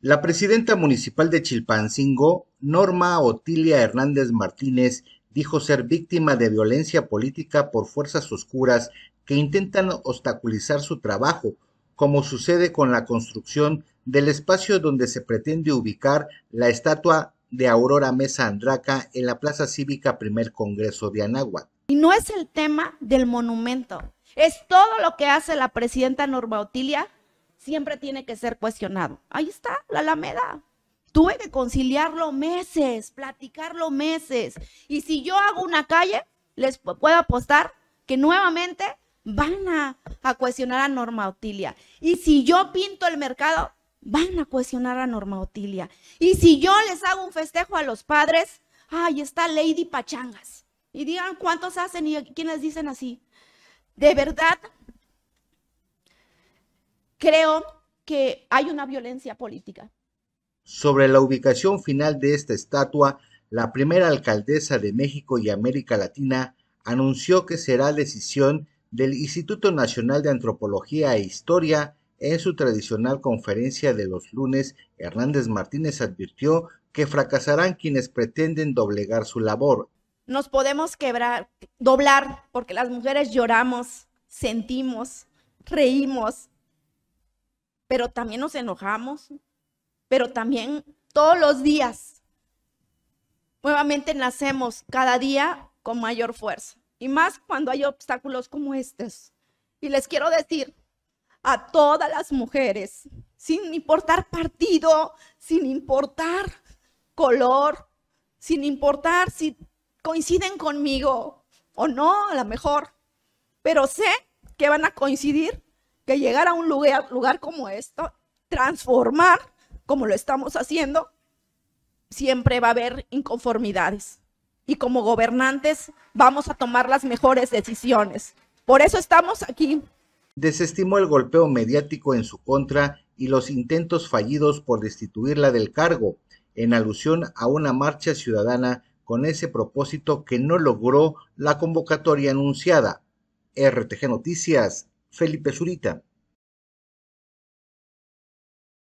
La presidenta municipal de Chilpancingo, Norma Otilia Hernández Martínez, dijo ser víctima de violencia política por fuerzas oscuras que intentan obstaculizar su trabajo, como sucede con la construcción del espacio donde se pretende ubicar la estatua de Aurora Mesa Andraca en la Plaza Cívica Primer Congreso de Anáhuac. Y no es el tema del monumento, es todo lo que hace la presidenta Norma Otilia siempre tiene que ser cuestionado. Ahí está la Alameda. Tuve que conciliarlo meses, platicarlo meses. Y si yo hago una calle, les puedo apostar que nuevamente van a, cuestionar a Norma Otilia. Y si yo pinto el mercado, van a cuestionar a Norma Otilia. Y si yo les hago un festejo a los padres, ahí está Lady Pachangas. Y digan cuántos hacen y quiénes dicen así. De verdad, creo que hay una violencia política. Sobre la ubicación final de esta estatua, la primera alcaldesa de México y América Latina anunció que será decisión del Instituto Nacional de Antropología e Historia en su tradicional conferencia de los lunes, Hernández Martínez advirtió que fracasarán quienes pretenden doblegar su labor. Nos podemos quebrar, doblar, porque las mujeres lloramos, sentimos, reímos, pero también nos enojamos, pero también todos los días nuevamente nacemos cada día con mayor fuerza. Y más cuando hay obstáculos como estos. Y les quiero decir a todas las mujeres, sin importar partido, sin importar color, sin importar si coinciden conmigo o no, a lo mejor, pero sé que van a coincidir que llegar a un lugar, lugar como esto, transformar como lo estamos haciendo, siempre va a haber inconformidades. Y como gobernantes vamos a tomar las mejores decisiones. Por eso estamos aquí. Desestimó el golpeo mediático en su contra y los intentos fallidos por destituirla del cargo, en alusión a una marcha ciudadana con ese propósito que no logró la convocatoria anunciada. RTG Noticias, Felipe Zurita.